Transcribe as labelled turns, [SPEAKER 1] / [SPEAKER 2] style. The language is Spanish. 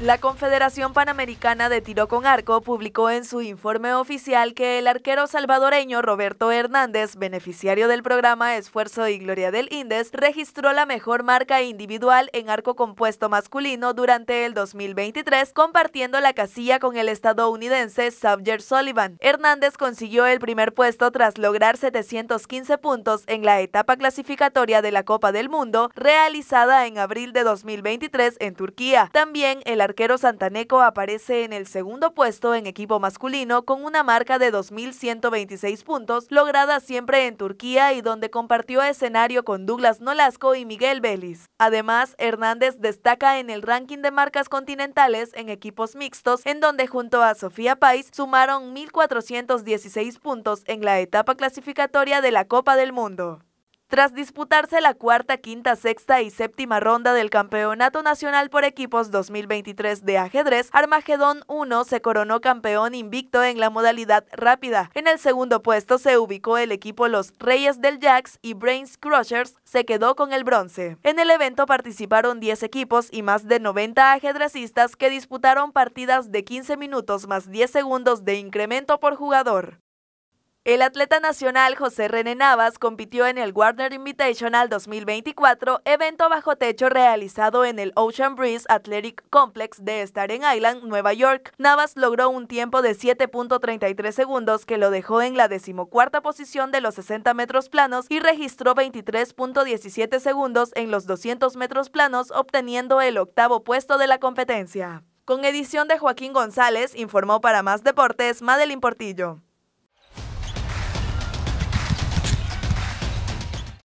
[SPEAKER 1] La Confederación Panamericana de Tiro con Arco publicó en su informe oficial que el arquero salvadoreño Roberto Hernández, beneficiario del programa Esfuerzo y Gloria del Indes, registró la mejor marca individual en arco compuesto masculino durante el 2023, compartiendo la casilla con el estadounidense Subjer Sullivan. Hernández consiguió el primer puesto tras lograr 715 puntos en la etapa clasificatoria de la Copa del Mundo, realizada en abril de 2023 en Turquía. También el arquero santaneco aparece en el segundo puesto en equipo masculino con una marca de 2.126 puntos, lograda siempre en Turquía y donde compartió escenario con Douglas Nolasco y Miguel Vélez. Además, Hernández destaca en el ranking de marcas continentales en equipos mixtos, en donde junto a Sofía Pais sumaron 1.416 puntos en la etapa clasificatoria de la Copa del Mundo. Tras disputarse la cuarta, quinta, sexta y séptima ronda del Campeonato Nacional por Equipos 2023 de ajedrez, Armagedón 1 se coronó campeón invicto en la modalidad rápida. En el segundo puesto se ubicó el equipo Los Reyes del Jacks y Brains Crushers se quedó con el bronce. En el evento participaron 10 equipos y más de 90 ajedrecistas que disputaron partidas de 15 minutos más 10 segundos de incremento por jugador. El atleta nacional José René Navas compitió en el Warner Invitational 2024, evento bajo techo realizado en el Ocean Breeze Athletic Complex de Staten Island, Nueva York. Navas logró un tiempo de 7.33 segundos que lo dejó en la decimocuarta posición de los 60 metros planos y registró 23.17 segundos en los 200 metros planos, obteniendo el octavo puesto de la competencia. Con edición de Joaquín González, informó para Más Deportes Madeline Portillo.